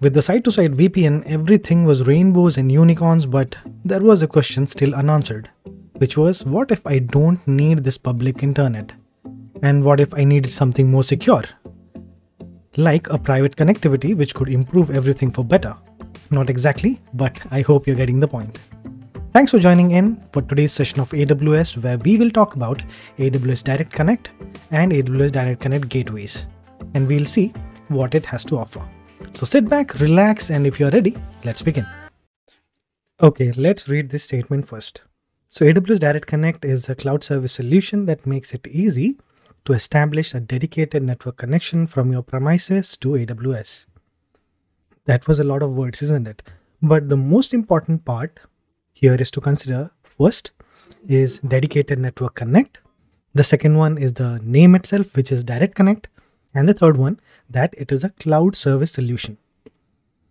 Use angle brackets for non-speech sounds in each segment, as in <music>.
With the site-to-site VPN, everything was rainbows and unicorns, but there was a question still unanswered, which was what if I don't need this public internet? And what if I needed something more secure? Like a private connectivity which could improve everything for better. Not exactly, but I hope you're getting the point. Thanks for joining in for today's session of AWS where we will talk about AWS Direct Connect and AWS Direct Connect gateways. And we'll see what it has to offer. So sit back, relax, and if you're ready, let's begin. Okay, let's read this statement first. So AWS Direct Connect is a cloud service solution that makes it easy to establish a dedicated network connection from your premises to AWS. That was a lot of words, isn't it? But the most important part here is to consider first is dedicated network connect. The second one is the name itself, which is direct connect. And the third one, that it is a cloud service solution.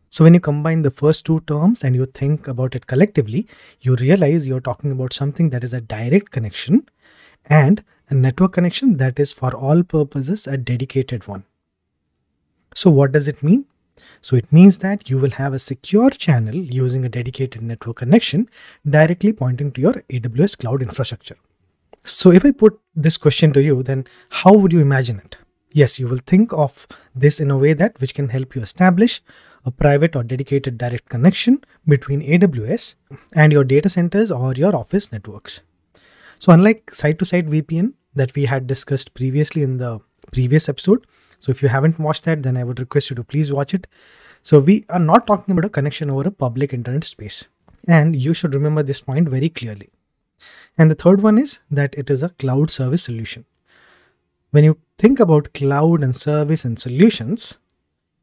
So when you combine the first two terms and you think about it collectively, you realize you're talking about something that is a direct connection and a network connection that is for all purposes a dedicated one. So what does it mean? So it means that you will have a secure channel using a dedicated network connection directly pointing to your AWS cloud infrastructure. So if I put this question to you, then how would you imagine it? Yes, you will think of this in a way that which can help you establish a private or dedicated direct connection between AWS and your data centers or your office networks. So unlike site-to-site VPN that we had discussed previously in the previous episode, so if you haven't watched that, then I would request you to please watch it. So we are not talking about a connection over a public internet space. And you should remember this point very clearly. And the third one is that it is a cloud service solution. When you think about cloud and service and solutions,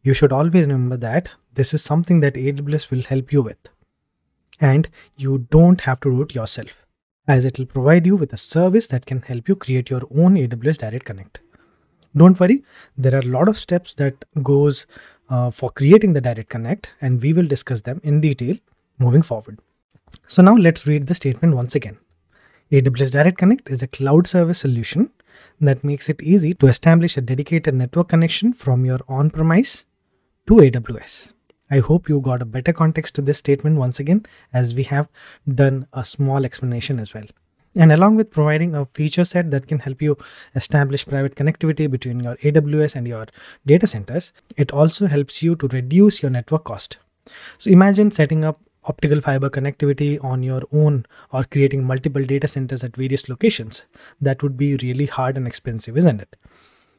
you should always remember that this is something that AWS will help you with. And you don't have to do it yourself as it will provide you with a service that can help you create your own AWS Direct Connect. Don't worry, there are a lot of steps that goes uh, for creating the Direct Connect and we will discuss them in detail moving forward. So now let's read the statement once again. AWS Direct Connect is a cloud service solution that makes it easy to establish a dedicated network connection from your on-premise to AWS. I hope you got a better context to this statement once again as we have done a small explanation as well. And along with providing a feature set that can help you establish private connectivity between your AWS and your data centers, it also helps you to reduce your network cost. So imagine setting up optical fiber connectivity on your own or creating multiple data centers at various locations. That would be really hard and expensive, isn't it?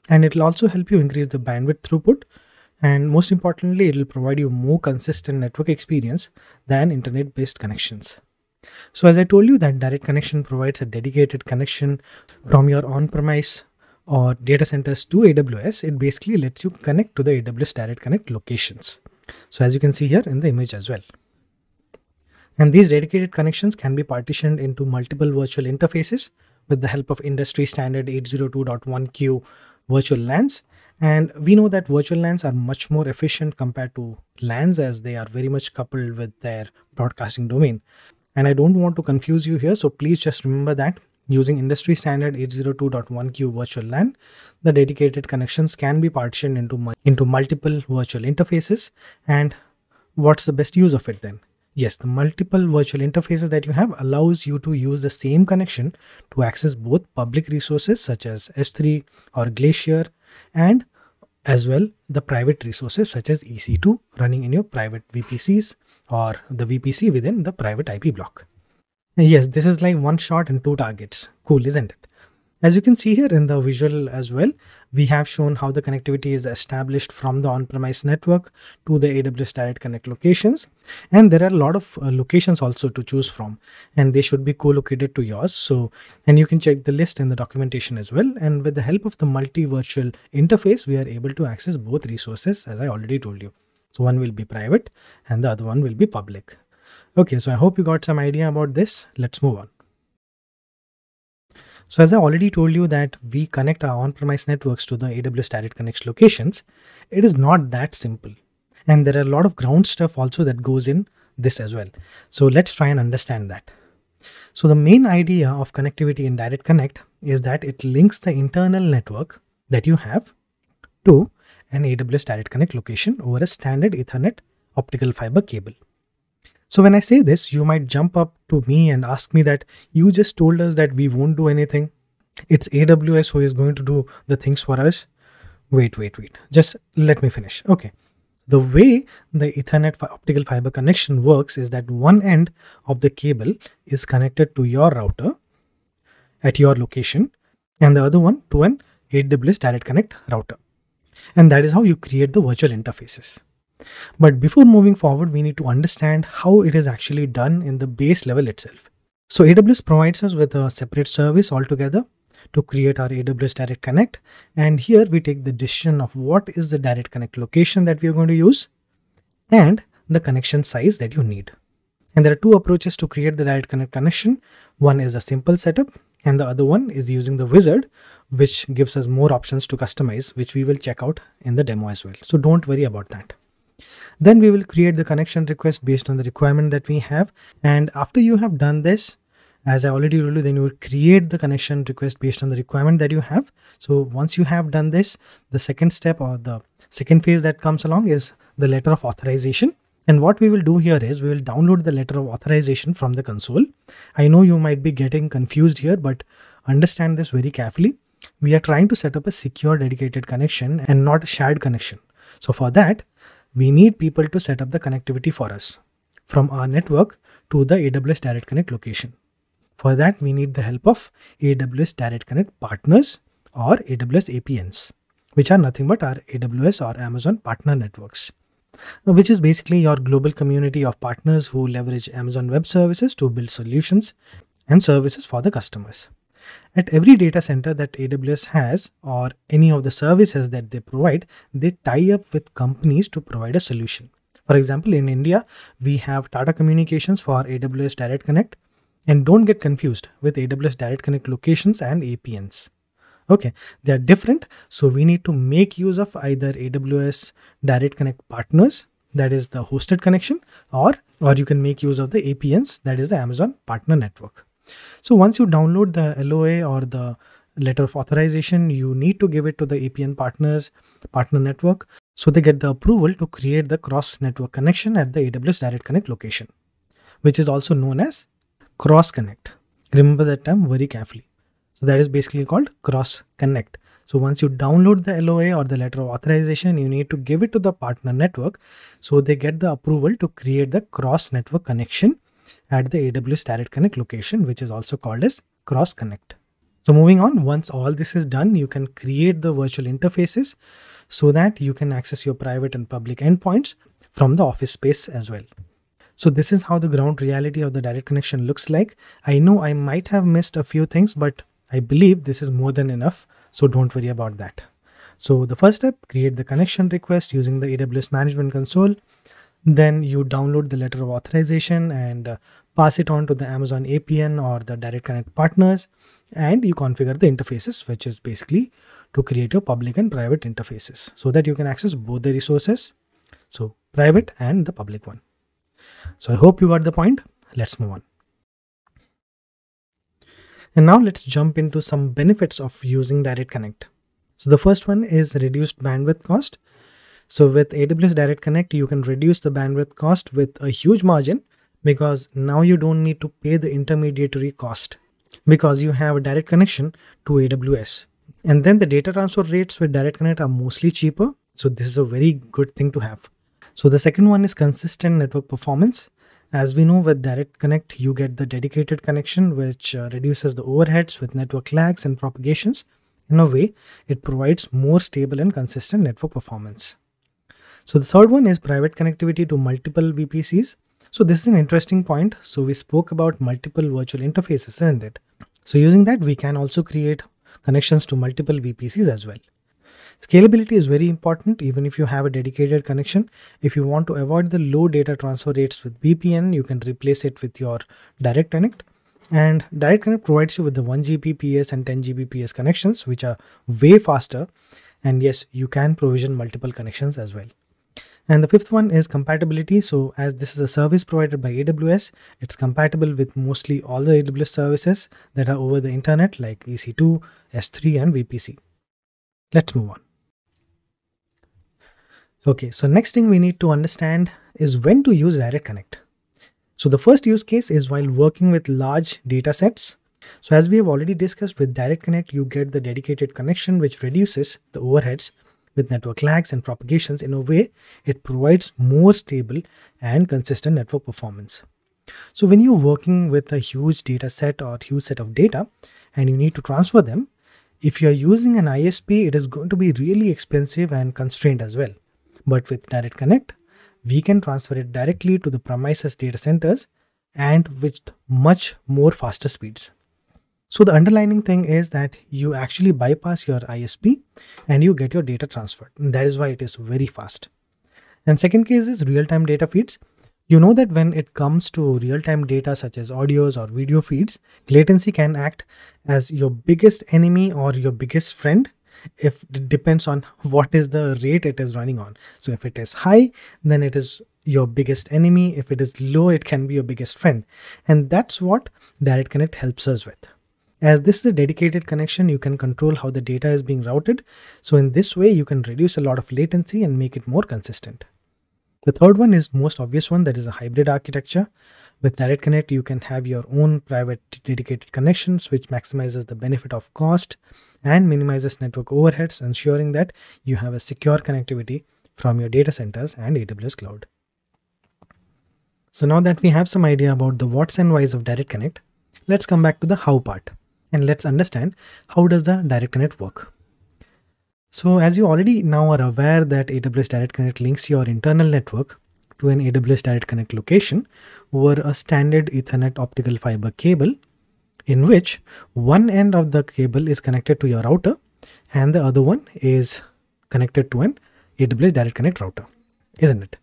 And it'll also help you increase the bandwidth throughput and most importantly it will provide you more consistent network experience than internet based connections so as i told you that direct connection provides a dedicated connection from your on-premise or data centers to aws it basically lets you connect to the aws direct connect locations so as you can see here in the image as well and these dedicated connections can be partitioned into multiple virtual interfaces with the help of industry standard 802.1q virtual LANs and we know that virtual LANs are much more efficient compared to LANs as they are very much coupled with their broadcasting domain. And I don't want to confuse you here, so please just remember that using industry standard 802.1q virtual LAN, the dedicated connections can be partitioned into, into multiple virtual interfaces. And what's the best use of it then? Yes, the multiple virtual interfaces that you have allows you to use the same connection to access both public resources such as S3 or Glacier and as well the private resources such as EC2 running in your private VPCs or the VPC within the private IP block. Yes, this is like one shot and two targets. Cool, isn't it? As you can see here in the visual as well, we have shown how the connectivity is established from the on-premise network to the AWS Direct Connect locations. And there are a lot of uh, locations also to choose from and they should be co-located to yours. So, and you can check the list in the documentation as well. And with the help of the multi-virtual interface, we are able to access both resources as I already told you. So one will be private and the other one will be public. Okay, so I hope you got some idea about this. Let's move on. So as I already told you that we connect our on-premise networks to the AWS Direct Connect locations, it is not that simple. And there are a lot of ground stuff also that goes in this as well. So let's try and understand that. So the main idea of connectivity in Direct Connect is that it links the internal network that you have to an AWS Direct Connect location over a standard Ethernet optical fiber cable. So when I say this, you might jump up to me and ask me that you just told us that we won't do anything. It's AWS who is going to do the things for us. Wait, wait, wait. Just let me finish. Okay. The way the Ethernet optical fiber connection works is that one end of the cable is connected to your router at your location and the other one to an AWS Direct Connect router. And that is how you create the virtual interfaces. But before moving forward, we need to understand how it is actually done in the base level itself. So AWS provides us with a separate service altogether to create our AWS Direct Connect. And here we take the decision of what is the Direct Connect location that we are going to use and the connection size that you need. And there are two approaches to create the Direct Connect connection. One is a simple setup and the other one is using the wizard which gives us more options to customize which we will check out in the demo as well. So don't worry about that. Then we will create the connection request based on the requirement that we have. And after you have done this, as I already told you, then you will create the connection request based on the requirement that you have. So once you have done this, the second step or the second phase that comes along is the letter of authorization. And what we will do here is we will download the letter of authorization from the console. I know you might be getting confused here, but understand this very carefully. We are trying to set up a secure dedicated connection and not a shared connection. So for that, we need people to set up the connectivity for us from our network to the AWS Direct Connect location. For that, we need the help of AWS Direct Connect partners or AWS APNs, which are nothing but our AWS or Amazon partner networks, which is basically your global community of partners who leverage Amazon Web Services to build solutions and services for the customers. At every data center that AWS has or any of the services that they provide, they tie up with companies to provide a solution. For example, in India, we have Tata Communications for AWS Direct Connect, and don't get confused with AWS Direct Connect locations and APNs. Okay, they are different. So we need to make use of either AWS Direct Connect partners, that is the hosted connection, or, or you can make use of the APNs, that is the Amazon Partner Network. So once you download the LOA or the letter of authorization, you need to give it to the APN partners, partner network, so they get the approval to create the cross network connection at the AWS Direct Connect location, which is also known as cross connect. Remember that term very carefully. So that is basically called cross connect. So once you download the LOA or the letter of authorization, you need to give it to the partner network so they get the approval to create the cross network connection at the AWS Direct Connect location, which is also called as cross connect. So moving on, once all this is done, you can create the virtual interfaces so that you can access your private and public endpoints from the office space as well. So this is how the ground reality of the direct connection looks like. I know I might have missed a few things, but I believe this is more than enough. So don't worry about that. So the first step, create the connection request using the AWS Management Console. Then you download the letter of authorization and uh, pass it on to the Amazon APN or the Direct Connect partners. And you configure the interfaces, which is basically to create your public and private interfaces so that you can access both the resources. So private and the public one. So I hope you got the point. Let's move on. And now let's jump into some benefits of using Direct Connect. So the first one is reduced bandwidth cost. So with AWS Direct Connect, you can reduce the bandwidth cost with a huge margin because now you don't need to pay the intermediary cost because you have a direct connection to AWS. And then the data transfer rates with Direct Connect are mostly cheaper. So this is a very good thing to have. So the second one is consistent network performance. As we know with Direct Connect, you get the dedicated connection, which uh, reduces the overheads with network lags and propagations. In a way, it provides more stable and consistent network performance. So the third one is private connectivity to multiple VPCs. So this is an interesting point. So we spoke about multiple virtual interfaces, isn't it? So using that, we can also create connections to multiple VPCs as well. Scalability is very important even if you have a dedicated connection. If you want to avoid the low data transfer rates with VPN, you can replace it with your Direct Connect. And Direct Connect provides you with the 1 Gbps and 10 Gbps connections, which are way faster. And yes, you can provision multiple connections as well. And the fifth one is compatibility. So as this is a service provided by AWS, it's compatible with mostly all the AWS services that are over the internet like EC2, S3 and VPC. Let's move on. Okay, so next thing we need to understand is when to use Direct Connect. So the first use case is while working with large data sets. So as we have already discussed with Direct Connect, you get the dedicated connection which reduces the overheads with network lags and propagations in a way it provides more stable and consistent network performance. So when you're working with a huge data set or huge set of data and you need to transfer them, if you're using an ISP, it is going to be really expensive and constrained as well. But with Direct Connect, we can transfer it directly to the premises data centers and with much more faster speeds. So the underlining thing is that you actually bypass your ISP and you get your data transferred. And that is why it is very fast. And second case is real-time data feeds. You know that when it comes to real-time data such as audios or video feeds, latency can act as your biggest enemy or your biggest friend if it depends on <laughs> what is the rate it is running on. So if it is high, then it is your biggest enemy. If it is low, it can be your biggest friend. And that's what Direct Connect helps us with. As this is a dedicated connection, you can control how the data is being routed. So in this way, you can reduce a lot of latency and make it more consistent. The third one is most obvious one that is a hybrid architecture. With Direct Connect, you can have your own private dedicated connections, which maximizes the benefit of cost and minimizes network overheads, ensuring that you have a secure connectivity from your data centers and AWS cloud. So now that we have some idea about the what's and whys of Direct Connect, let's come back to the how part and let's understand how does the Direct Connect work. So as you already now are aware that AWS Direct Connect links your internal network to an AWS Direct Connect location over a standard Ethernet optical fiber cable in which one end of the cable is connected to your router and the other one is connected to an AWS Direct Connect router, isn't it?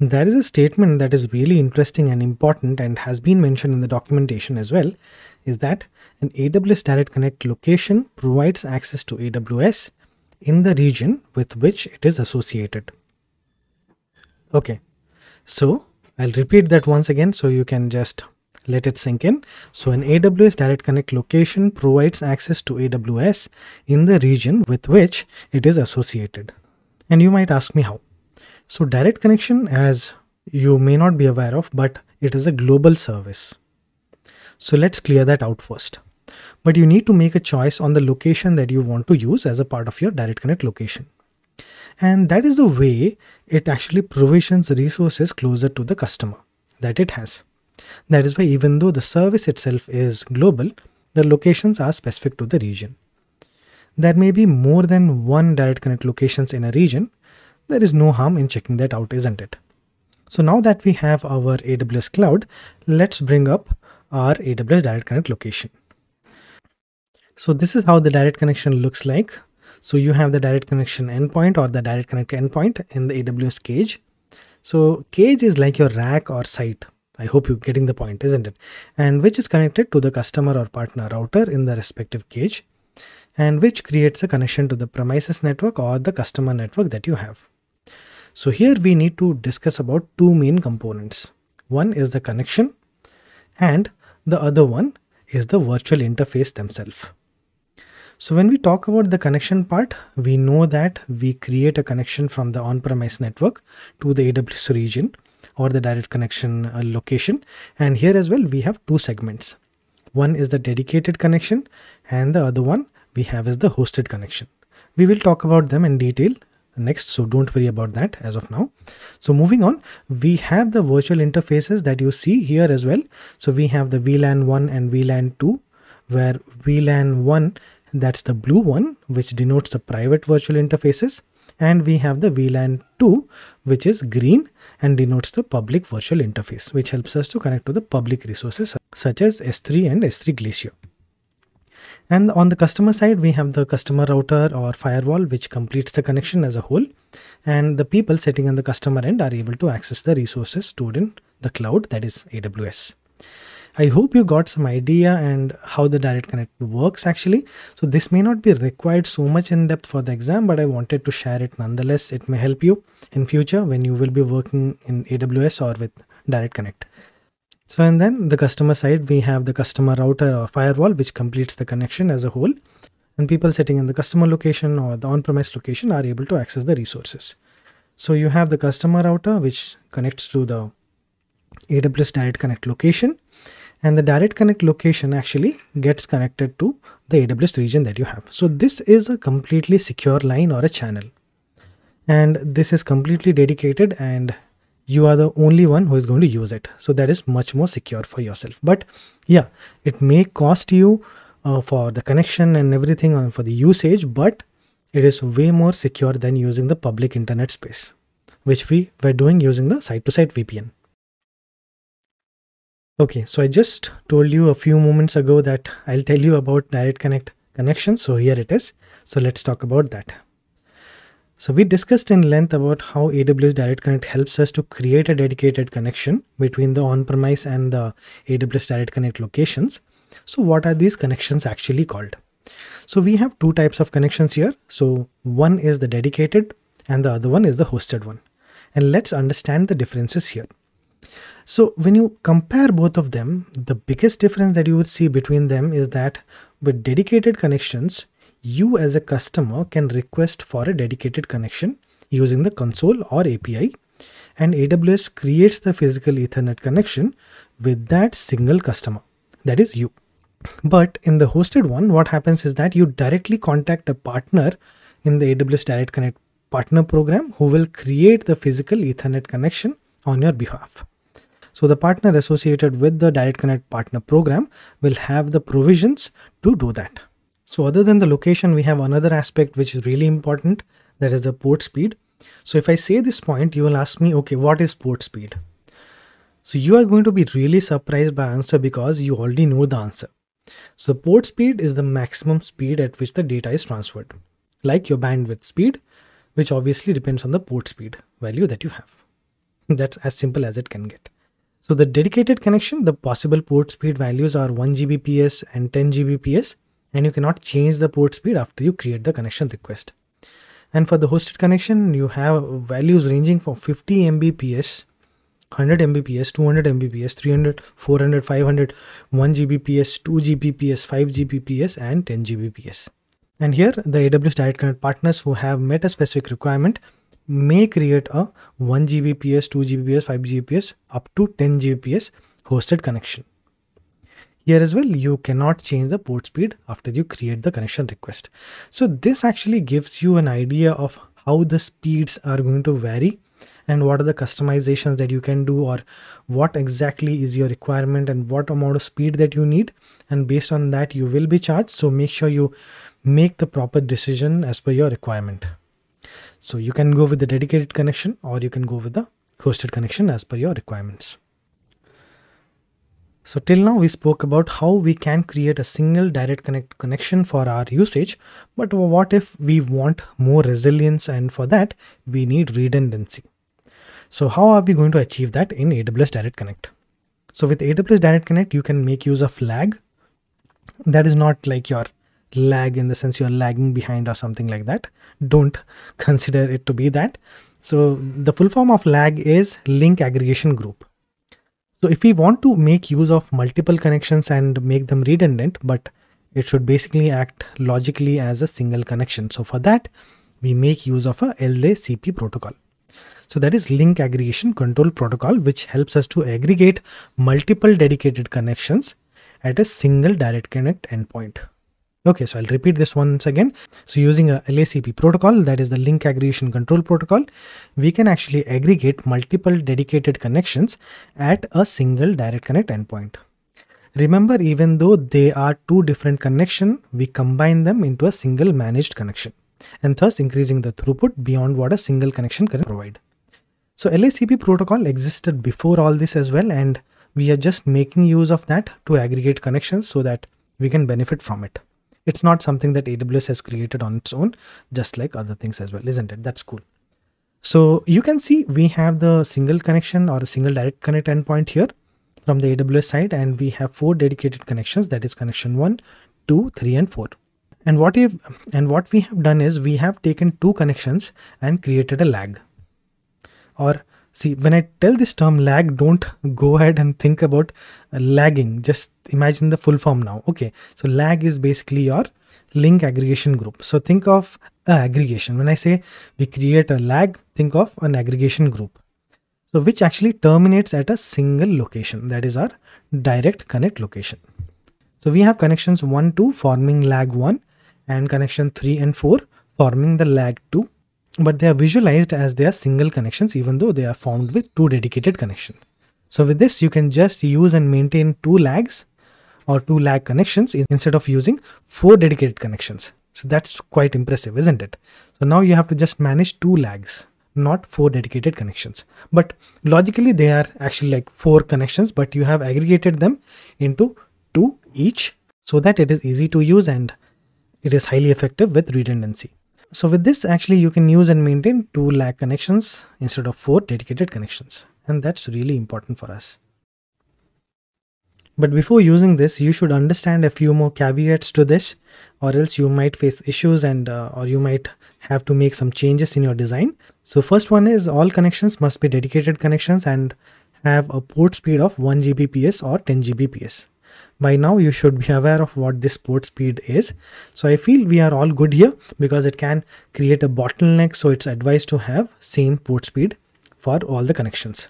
There is a statement that is really interesting and important and has been mentioned in the documentation as well is that an AWS Direct Connect location provides access to AWS in the region with which it is associated. Okay, so I'll repeat that once again so you can just let it sink in. So an AWS Direct Connect location provides access to AWS in the region with which it is associated. And you might ask me how. So direct connection as you may not be aware of, but it is a global service. So let's clear that out first. But you need to make a choice on the location that you want to use as a part of your direct connect location. And that is the way it actually provisions resources closer to the customer that it has. That is why even though the service itself is global, the locations are specific to the region. There may be more than one direct connect locations in a region. There is no harm in checking that out, isn't it? So now that we have our AWS cloud, let's bring up our AWS Direct Connect location. So this is how the direct connection looks like. So you have the direct connection endpoint or the direct connect endpoint in the AWS cage. So cage is like your rack or site. I hope you're getting the point, isn't it? And which is connected to the customer or partner router in the respective cage and which creates a connection to the premises network or the customer network that you have. So here we need to discuss about two main components. One is the connection and the other one is the virtual interface themselves. So when we talk about the connection part, we know that we create a connection from the on-premise network to the AWS region or the direct connection uh, location. And here as well, we have two segments. One is the dedicated connection and the other one we have is the hosted connection. We will talk about them in detail next so don't worry about that as of now. So moving on we have the virtual interfaces that you see here as well. So we have the VLAN 1 and VLAN 2 where VLAN 1 that's the blue one which denotes the private virtual interfaces. And we have the VLAN 2 which is green and denotes the public virtual interface which helps us to connect to the public resources such as S3 and S3 Glacier. And on the customer side, we have the customer router or firewall, which completes the connection as a whole. And the people sitting on the customer end are able to access the resources stored in the cloud, that is AWS. I hope you got some idea and how the direct connect works actually. So this may not be required so much in depth for the exam, but I wanted to share it nonetheless. It may help you in future when you will be working in AWS or with direct connect. So and then the customer side, we have the customer router or firewall, which completes the connection as a whole. And people sitting in the customer location or the on-premise location are able to access the resources. So you have the customer router which connects to the AWS Direct Connect location and the Direct Connect location actually gets connected to the AWS region that you have. So this is a completely secure line or a channel and this is completely dedicated and you are the only one who is going to use it. So that is much more secure for yourself. But yeah, it may cost you uh, for the connection and everything on for the usage, but it is way more secure than using the public internet space, which we were doing using the site-to-site VPN. Okay, so I just told you a few moments ago that I'll tell you about Direct Connect connection. So here it is. So let's talk about that. So we discussed in length about how AWS Direct Connect helps us to create a dedicated connection between the on-premise and the AWS Direct Connect locations. So what are these connections actually called? So we have two types of connections here. So one is the dedicated and the other one is the hosted one. And let's understand the differences here. So when you compare both of them, the biggest difference that you would see between them is that with dedicated connections, you as a customer can request for a dedicated connection using the console or API and AWS creates the physical ethernet connection with that single customer, that is you. But in the hosted one, what happens is that you directly contact a partner in the AWS Direct Connect partner program who will create the physical ethernet connection on your behalf. So the partner associated with the Direct Connect partner program will have the provisions to do that. So other than the location, we have another aspect which is really important, that is the port speed. So if I say this point, you will ask me, okay, what is port speed? So you are going to be really surprised by answer because you already know the answer. So port speed is the maximum speed at which the data is transferred, like your bandwidth speed, which obviously depends on the port speed value that you have. <laughs> That's as simple as it can get. So the dedicated connection, the possible port speed values are 1 Gbps and 10 Gbps, and you cannot change the port speed after you create the connection request. And for the hosted connection, you have values ranging from 50 Mbps, 100 Mbps, 200 Mbps, 300, 400, 500, 1 Gbps, 2 Gbps, 5 Gbps, and 10 Gbps. And here, the AWS Direct Connect partners who have met a specific requirement may create a 1 Gbps, 2 Gbps, 5 Gbps, up to 10 Gbps hosted connection. Here as well, you cannot change the port speed after you create the connection request. So this actually gives you an idea of how the speeds are going to vary and what are the customizations that you can do or what exactly is your requirement and what amount of speed that you need and based on that you will be charged so make sure you make the proper decision as per your requirement so you can go with the dedicated connection or you can go with the hosted connection as per your requirements. So till now we spoke about how we can create a single direct connect connection for our usage. But what if we want more resilience and for that we need redundancy. So how are we going to achieve that in AWS Direct Connect? So with AWS Direct Connect, you can make use of lag. That is not like your lag in the sense you're lagging behind or something like that. Don't <laughs> consider it to be that. So the full form of lag is link aggregation group. So if we want to make use of multiple connections and make them redundant, but it should basically act logically as a single connection. So for that, we make use of a LACP protocol. So that is link aggregation control protocol, which helps us to aggregate multiple dedicated connections at a single direct connect endpoint. Okay, so I'll repeat this once again. So using a LACP protocol, that is the link aggregation control protocol, we can actually aggregate multiple dedicated connections at a single direct connect endpoint. Remember, even though they are two different connection, we combine them into a single managed connection and thus increasing the throughput beyond what a single connection can provide. So LACP protocol existed before all this as well and we are just making use of that to aggregate connections so that we can benefit from it. It's not something that AWS has created on its own, just like other things as well, isn't it? That's cool. So you can see we have the single connection or a single direct connect endpoint here from the AWS side, and we have four dedicated connections. That is connection one, two, three, and four. And what we and what we have done is we have taken two connections and created a lag, or See, when I tell this term lag, don't go ahead and think about uh, lagging. Just imagine the full form now. Okay, so lag is basically your link aggregation group. So think of aggregation. When I say we create a lag, think of an aggregation group. So which actually terminates at a single location that is our direct connect location. So we have connections 1, 2 forming lag 1 and connection 3 and 4 forming the lag 2 but they are visualized as they are single connections even though they are formed with two dedicated connections. So with this you can just use and maintain two lags or two lag connections instead of using four dedicated connections. So that's quite impressive, isn't it? So now you have to just manage two lags, not four dedicated connections. But logically they are actually like four connections, but you have aggregated them into two each so that it is easy to use and it is highly effective with redundancy. So with this actually you can use and maintain two lag connections instead of four dedicated connections and that's really important for us. But before using this you should understand a few more caveats to this or else you might face issues and uh, or you might have to make some changes in your design. So first one is all connections must be dedicated connections and have a port speed of 1 Gbps or 10 Gbps by now you should be aware of what this port speed is. So i feel we are all good here because it can create a bottleneck. So it's advised to have same port speed for all the connections.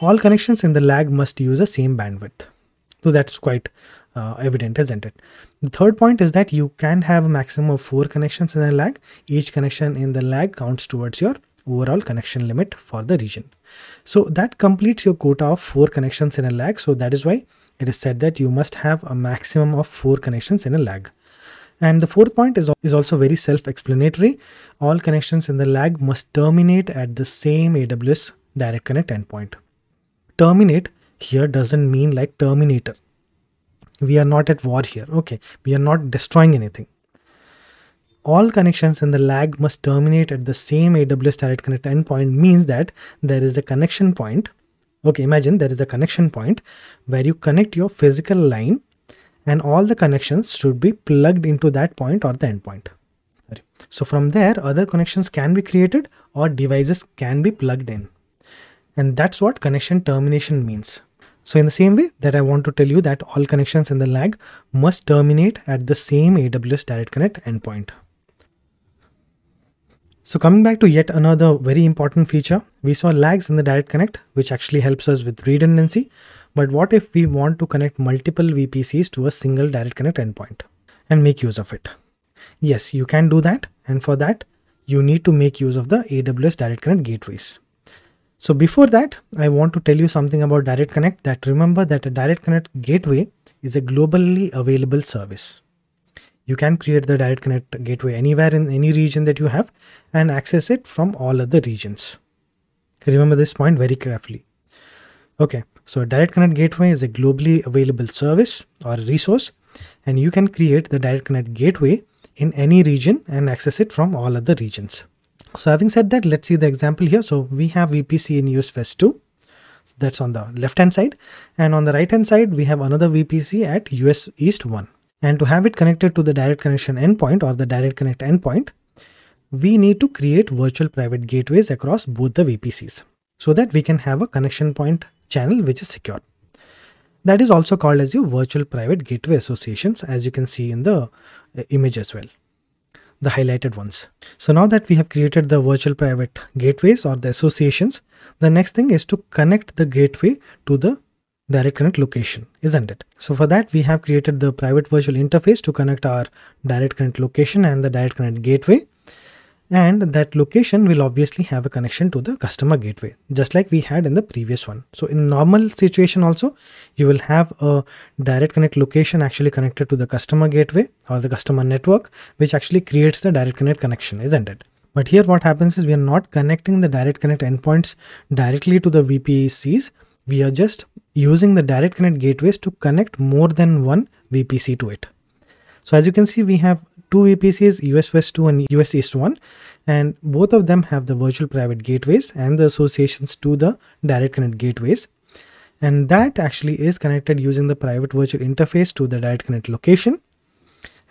All connections in the lag must use the same bandwidth. So that's quite uh, evident isn't it? The third point is that you can have a maximum of four connections in a lag. Each connection in the lag counts towards your overall connection limit for the region. So that completes your quota of four connections in a lag. So that is why it is said that you must have a maximum of four connections in a lag. And the fourth point is, is also very self-explanatory. All connections in the lag must terminate at the same AWS Direct Connect endpoint. Terminate here doesn't mean like terminator. We are not at war here. Okay, we are not destroying anything. All connections in the lag must terminate at the same AWS Direct Connect endpoint means that there is a connection point Okay, imagine there is a connection point where you connect your physical line and all the connections should be plugged into that point or the endpoint. So from there, other connections can be created or devices can be plugged in. And that's what connection termination means. So in the same way that I want to tell you that all connections in the lag must terminate at the same AWS Direct Connect endpoint. So coming back to yet another very important feature, we saw lags in the direct connect, which actually helps us with redundancy. But what if we want to connect multiple VPCs to a single direct connect endpoint and make use of it? Yes, you can do that. And for that, you need to make use of the AWS Direct Connect gateways. So before that, I want to tell you something about Direct Connect that remember that a Direct Connect gateway is a globally available service you can create the direct connect gateway anywhere in any region that you have and access it from all other regions. Remember this point very carefully. Okay so direct connect gateway is a globally available service or resource and you can create the direct connect gateway in any region and access it from all other regions. So having said that let's see the example here. So we have vpc in us west 2 that's on the left hand side. And on the right hand side we have another vpc at us east 1 and to have it connected to the direct connection endpoint or the direct connect endpoint, we need to create virtual private gateways across both the VPCs so that we can have a connection point channel which is secure. That is also called as your virtual private gateway associations as you can see in the uh, image as well, the highlighted ones. So now that we have created the virtual private gateways or the associations, the next thing is to connect the gateway to the direct connect location, isn't it? So for that, we have created the private virtual interface to connect our direct connect location and the direct connect gateway. And that location will obviously have a connection to the customer gateway, just like we had in the previous one. So in normal situation also, you will have a direct connect location actually connected to the customer gateway or the customer network, which actually creates the direct connect connection, isn't it? But here what happens is we are not connecting the direct connect endpoints directly to the VPCs. We are just using the direct connect gateways to connect more than one VPC to it. So as you can see, we have two VPCs, US West 2 and US East 1, and both of them have the virtual private gateways and the associations to the direct connect gateways. And that actually is connected using the private virtual interface to the direct connect location.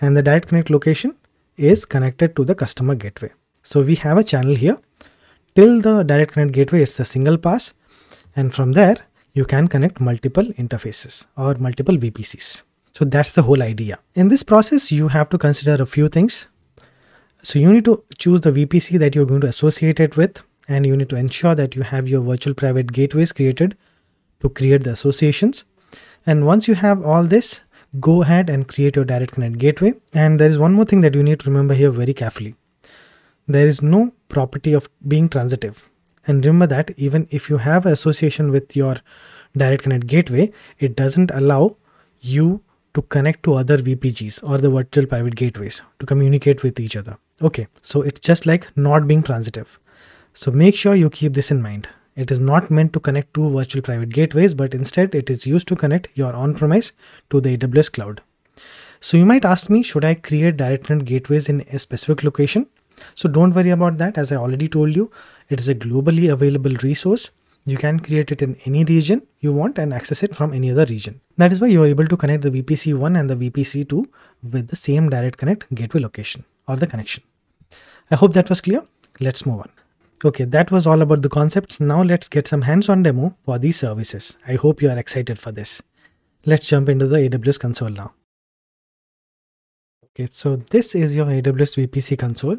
And the direct connect location is connected to the customer gateway. So we have a channel here. Till the direct connect gateway, it's the single pass. And from there, you can connect multiple interfaces or multiple VPCs. So that's the whole idea. In this process, you have to consider a few things. So you need to choose the VPC that you're going to associate it with, and you need to ensure that you have your virtual private gateways created to create the associations. And once you have all this, go ahead and create your direct connect gateway. And there is one more thing that you need to remember here very carefully. There is no property of being transitive. And remember that even if you have association with your direct connect gateway, it doesn't allow you to connect to other VPGs or the virtual private gateways to communicate with each other. Okay, so it's just like not being transitive. So make sure you keep this in mind. It is not meant to connect to virtual private gateways, but instead it is used to connect your on-premise to the AWS cloud. So you might ask me, should I create direct connect gateways in a specific location? So don't worry about that. As I already told you, it is a globally available resource. You can create it in any region you want and access it from any other region. That is why you are able to connect the VPC1 and the VPC2 with the same direct connect gateway location or the connection. I hope that was clear. Let's move on. Okay, that was all about the concepts. Now let's get some hands-on demo for these services. I hope you are excited for this. Let's jump into the AWS console now. Okay, so this is your AWS VPC console.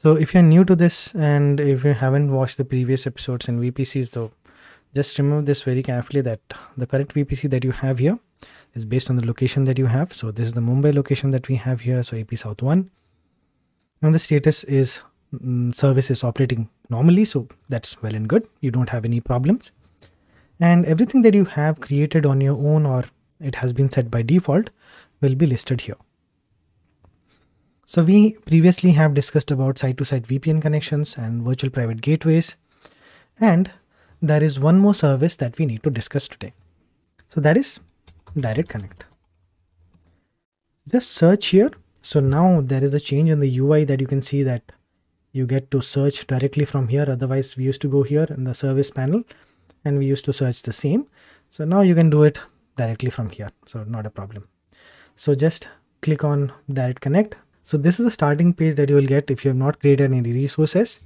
So if you're new to this and if you haven't watched the previous episodes in VPC, so just remember this very carefully that the current VPC that you have here is based on the location that you have. So this is the Mumbai location that we have here. So AP South 1. And the status is Mm, service is operating normally so that's well and good you don't have any problems and everything that you have created on your own or it has been set by default will be listed here so we previously have discussed about site-to-site -site VPN connections and virtual private gateways. And there is one more service that we need to discuss today. So that is direct connect. Just search here. So now there is a change in the UI that you can see that you get to search directly from here. Otherwise we used to go here in the service panel and we used to search the same. So now you can do it directly from here. So not a problem. So just click on direct connect so this is the starting page that you will get if you have not created any resources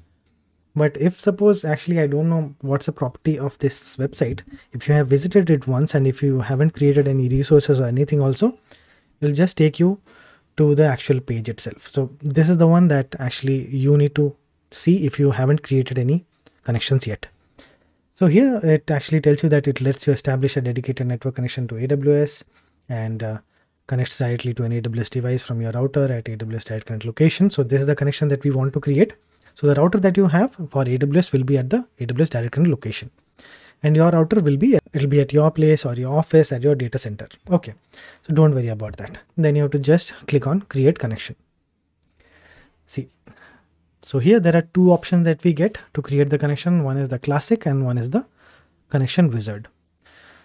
but if suppose actually I don't know what's the property of this website if you have visited it once and if you haven't created any resources or anything also it'll just take you to the actual page itself. So this is the one that actually you need to see if you haven't created any connections yet. So here it actually tells you that it lets you establish a dedicated network connection to AWS and uh, connects directly to an AWS device from your router at AWS Direct Connect location. So this is the connection that we want to create. So the router that you have for AWS will be at the AWS Direct Connect location. And your router will be it'll be at your place or your office at your data center. Okay. So don't worry about that. Then you have to just click on create connection. See. So here there are two options that we get to create the connection. One is the classic and one is the connection wizard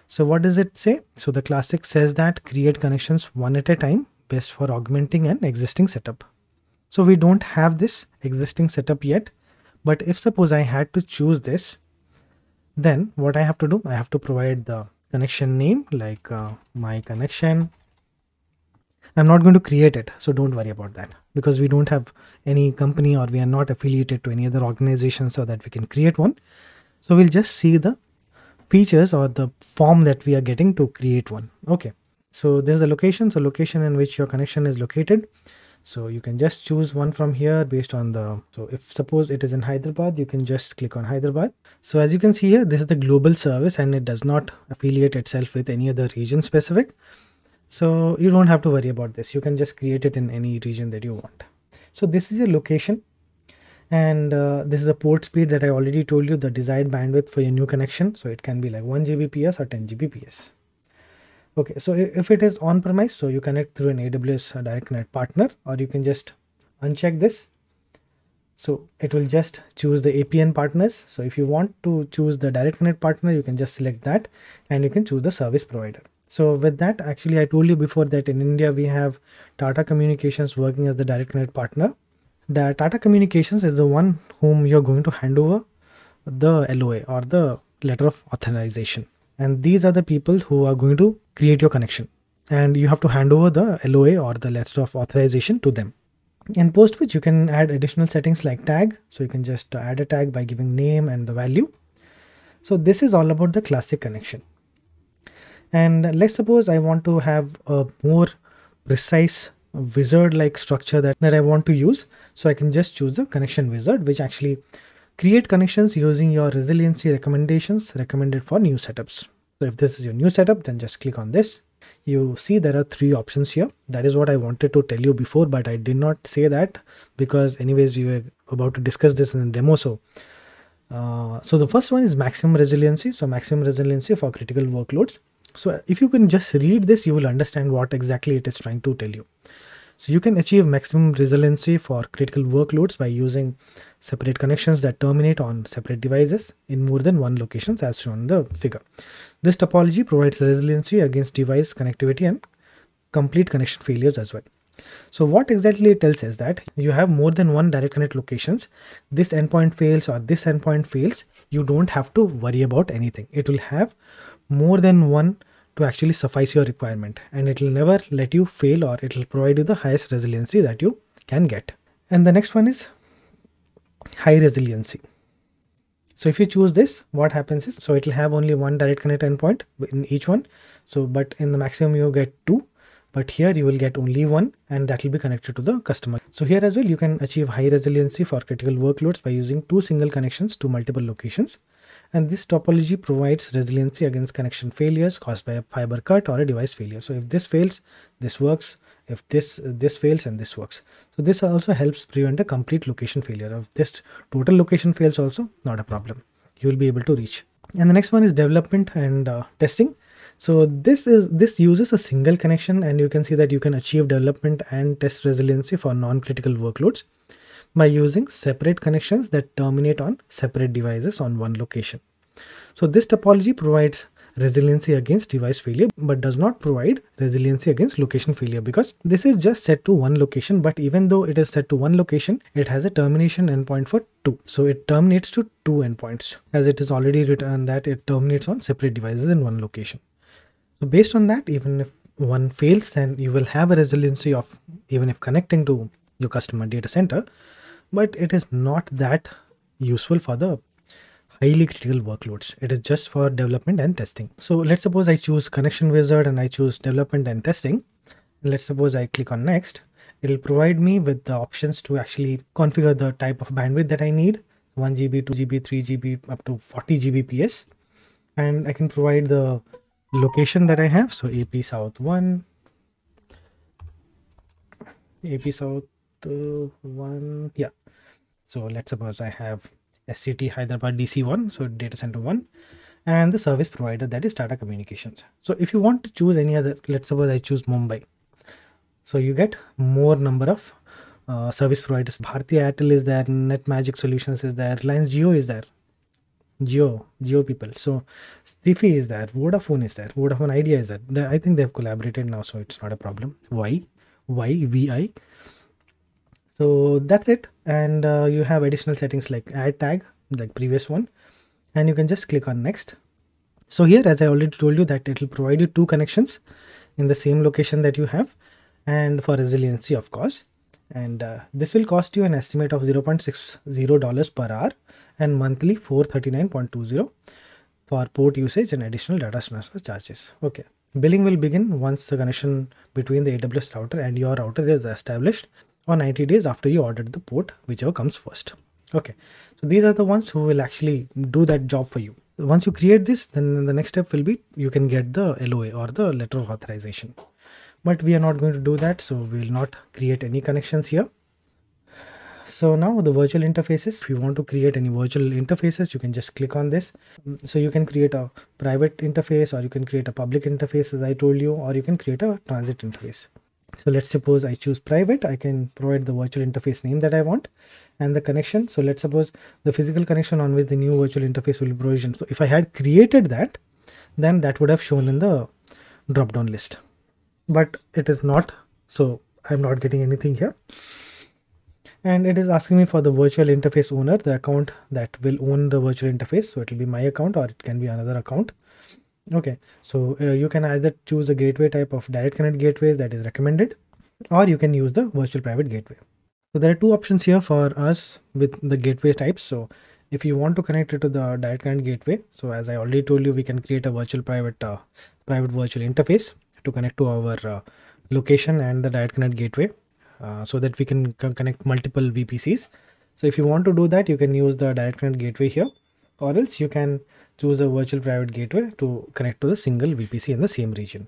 so what does it say so the classic says that create connections one at a time best for augmenting an existing setup so we don't have this existing setup yet but if suppose i had to choose this then what I have to do, I have to provide the connection name like uh, my connection. I'm not going to create it, so don't worry about that because we don't have any company or we are not affiliated to any other organization so that we can create one. So we'll just see the features or the form that we are getting to create one. Okay, so there's the location. So location in which your connection is located. So you can just choose one from here based on the, so if suppose it is in Hyderabad, you can just click on Hyderabad. So as you can see here, this is the global service and it does not affiliate itself with any other region specific. So you don't have to worry about this. You can just create it in any region that you want. So this is your location and uh, this is the port speed that I already told you the desired bandwidth for your new connection. So it can be like 1 Gbps or 10 Gbps. Okay, so if it is on premise, so you connect through an AWS uh, Direct Connect partner, or you can just uncheck this. So it will just choose the APN partners. So if you want to choose the Direct Connect partner, you can just select that and you can choose the service provider. So with that, actually, I told you before that in India, we have Tata Communications working as the Direct Connect partner. The Tata Communications is the one whom you're going to hand over the LOA or the letter of authorization and these are the people who are going to create your connection and you have to hand over the LOA or the letter of authorization to them. And post which you can add additional settings like tag. So you can just add a tag by giving name and the value. So this is all about the classic connection. And let's suppose I want to have a more precise wizard like structure that, that I want to use. So I can just choose the connection wizard, which actually create connections using your resiliency recommendations recommended for new setups. So if this is your new setup, then just click on this. You see there are three options here. That is what I wanted to tell you before, but I did not say that because anyways, we were about to discuss this in the demo. So, uh, so the first one is maximum resiliency. So maximum resiliency for critical workloads. So if you can just read this, you will understand what exactly it is trying to tell you. So you can achieve maximum resiliency for critical workloads by using separate connections that terminate on separate devices in more than one locations as shown in the figure. This topology provides resiliency against device connectivity and complete connection failures as well. So what exactly it tells is that you have more than one direct connect locations. This endpoint fails or this endpoint fails. You don't have to worry about anything. It will have more than one to actually suffice your requirement and it will never let you fail or it will provide you the highest resiliency that you can get. And the next one is high resiliency. So if you choose this, what happens is, so it will have only one direct connect endpoint in each one. So, but in the maximum you get two, but here you will get only one and that will be connected to the customer. So here as well, you can achieve high resiliency for critical workloads by using two single connections to multiple locations and this topology provides resiliency against connection failures caused by a fiber cut or a device failure. So if this fails, this works. If this this fails and this works. So this also helps prevent a complete location failure. If this total location fails also, not a problem. You will be able to reach. And the next one is development and uh, testing. So this is this uses a single connection and you can see that you can achieve development and test resiliency for non-critical workloads by using separate connections that terminate on separate devices on one location. So this topology provides resiliency against device failure but does not provide resiliency against location failure because this is just set to one location but even though it is set to one location it has a termination endpoint for two. So it terminates to two endpoints. As it is already written that it terminates on separate devices in one location. So based on that even if one fails then you will have a resiliency of even if connecting to your customer data center but it is not that useful for the highly critical workloads. It is just for development and testing. So let's suppose I choose connection wizard and I choose development and testing. Let's suppose I click on next. It'll provide me with the options to actually configure the type of bandwidth that I need 1 GB, 2 GB, 3 GB, up to 40 Gbps. And I can provide the location that I have. So AP South 1, AP South uh, 1, yeah, so let's suppose I have SCT Hyderabad DC1, so data center 1, and the service provider that is Tata Communications. So if you want to choose any other, let's suppose I choose Mumbai. So you get more number of uh, service providers. Bharti Airtel is there, Net Magic Solutions is there, Reliance Jio is there. Jio, Jio people. So Sify is there, Vodafone is there, Vodafone Idea is there. I think they've collaborated now, so it's not a problem. Why? Why? VI so that's it. And uh, you have additional settings like add tag like previous one. And you can just click on next. So here as i already told you that it will provide you two connections in the same location that you have. And for resiliency of course. And uh, this will cost you an estimate of 0.60 dollars per hour and monthly 439.20 for port usage and additional data transfer charges. Okay. Billing will begin once the connection between the aws router and your router is established or 90 days after you ordered the port, whichever comes first. Okay, so these are the ones who will actually do that job for you. Once you create this, then the next step will be you can get the LOA or the letter of authorization. But we are not going to do that, so we will not create any connections here. So now the virtual interfaces, if you want to create any virtual interfaces, you can just click on this. So you can create a private interface or you can create a public interface as I told you, or you can create a transit interface. So let's suppose I choose private, I can provide the virtual interface name that I want and the connection. So let's suppose the physical connection on which the new virtual interface will be provisioned. So if I had created that, then that would have shown in the drop down list, but it is not. So I'm not getting anything here. And it is asking me for the virtual interface owner, the account that will own the virtual interface. So it will be my account or it can be another account. Okay, so uh, you can either choose a gateway type of direct connect gateways that is recommended, or you can use the virtual private gateway. So there are two options here for us with the gateway types. So if you want to connect it to the direct connect gateway so as i already told you we can create a virtual private uh, private virtual interface to connect to our uh, location and the direct connect gateway uh, so that we can connect multiple vpcs so if you want to do that you can use the direct connect gateway here or else you can choose a virtual private gateway to connect to the single vpc in the same region.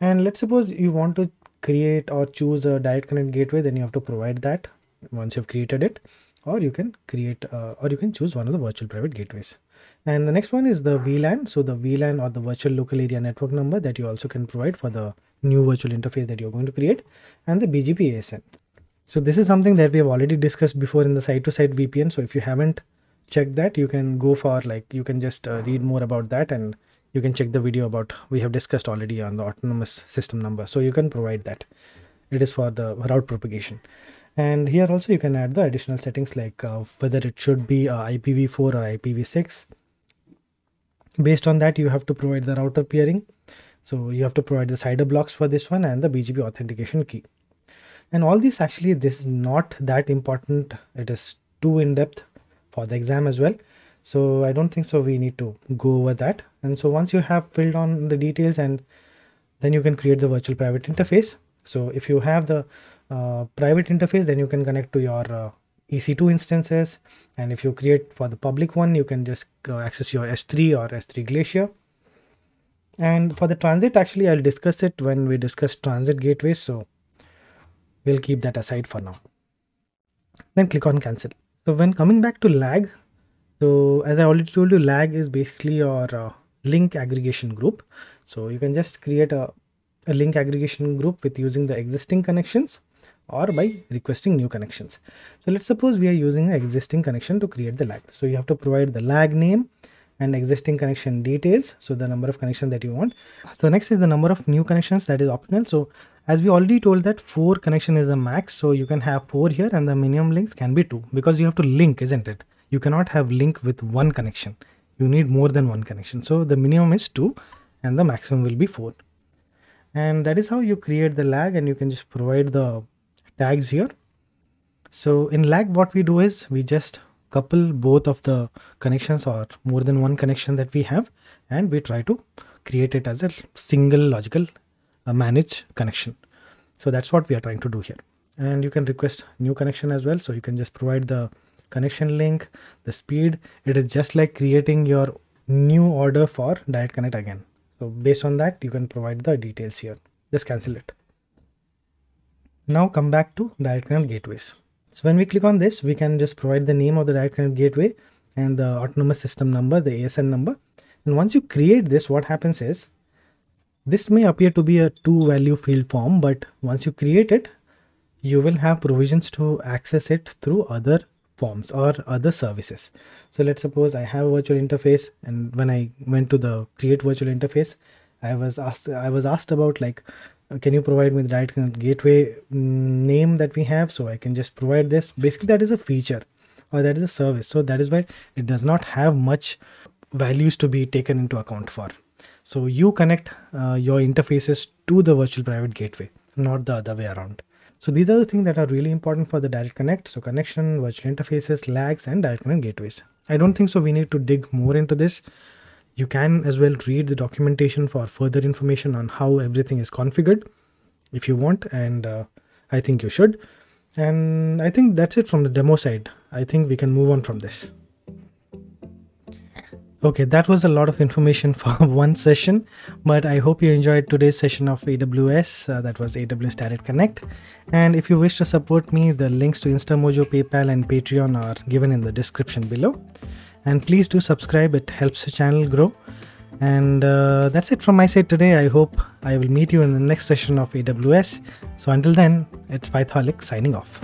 And let's suppose you want to create or choose a direct connect gateway then you have to provide that once you've created it or you can create uh, or you can choose one of the virtual private gateways. And the next one is the VLAN. So the VLAN or the virtual local area network number that you also can provide for the new virtual interface that you're going to create and the BGP ASN so this is something that we have already discussed before in the site-to-site VPN so if you haven't checked that. You can go for like you can just uh, read more about that and you can check the video about we have discussed already on the autonomous system number. So you can provide that. It is for the route propagation. And here also you can add the additional settings like uh, whether it should be uh, IPv4 or IPv6 based on that you have to provide the router peering. So you have to provide the CIDR blocks for this one and the BGP authentication key. And all these actually this is not that important. It is too in-depth for the exam as well. So I don't think so we need to go over that. And so once you have filled on the details and then you can create the virtual private interface. So if you have the uh, private interface then you can connect to your uh, EC2 instances. And if you create for the public one you can just uh, access your S3 or S3 Glacier. And for the transit actually I'll discuss it when we discuss transit gateways. So we'll keep that aside for now. Then click on cancel so when coming back to lag so as I already told you lag is basically your uh, link aggregation group so you can just create a, a link aggregation group with using the existing connections or by requesting new connections. So let's suppose we are using an existing connection to create the lag. So you have to provide the lag name and existing connection details. So the number of connections that you want. So next is the number of new connections that is optional. So as we already told that four connection is the max. So you can have four here and the minimum links can be two because you have to link, isn't it? You cannot have link with one connection. You need more than one connection. So the minimum is two and the maximum will be four. And that is how you create the lag and you can just provide the tags here. So in lag, what we do is we just couple both of the connections or more than one connection that we have and we try to create it as a single logical uh, managed connection. So that's what we are trying to do here. And you can request new connection as well. So you can just provide the connection link, the speed. It is just like creating your new order for direct connect again. So based on that, you can provide the details here. Just cancel it. Now come back to direct connect gateways. So when we click on this, we can just provide the name of the direct connect gateway and the autonomous system number, the ASN number. And once you create this, what happens is this may appear to be a two value field form, but once you create it, you will have provisions to access it through other forms or other services. So let's suppose I have a virtual interface and when I went to the create virtual interface, I was asked I was asked about like can you provide me the direct gateway mm, name that we have so i can just provide this? Basically that is a feature or that is a service. So that is why it does not have much values to be taken into account for so you connect uh, your interfaces to the virtual private gateway not the other way around so these are the things that are really important for the direct connect so connection virtual interfaces lags and direct connect gateways i don't think so we need to dig more into this you can as well read the documentation for further information on how everything is configured if you want and uh, I think you should. And I think that's it from the demo side. I think we can move on from this. Okay, that was a lot of information for <laughs> one session, but I hope you enjoyed today's session of AWS. Uh, that was AWS Direct Connect. And if you wish to support me, the links to Instamojo, PayPal, and Patreon are given in the description below and please do subscribe it helps the channel grow and uh, that's it from my side today i hope i will meet you in the next session of aws so until then it's Pythoholic signing off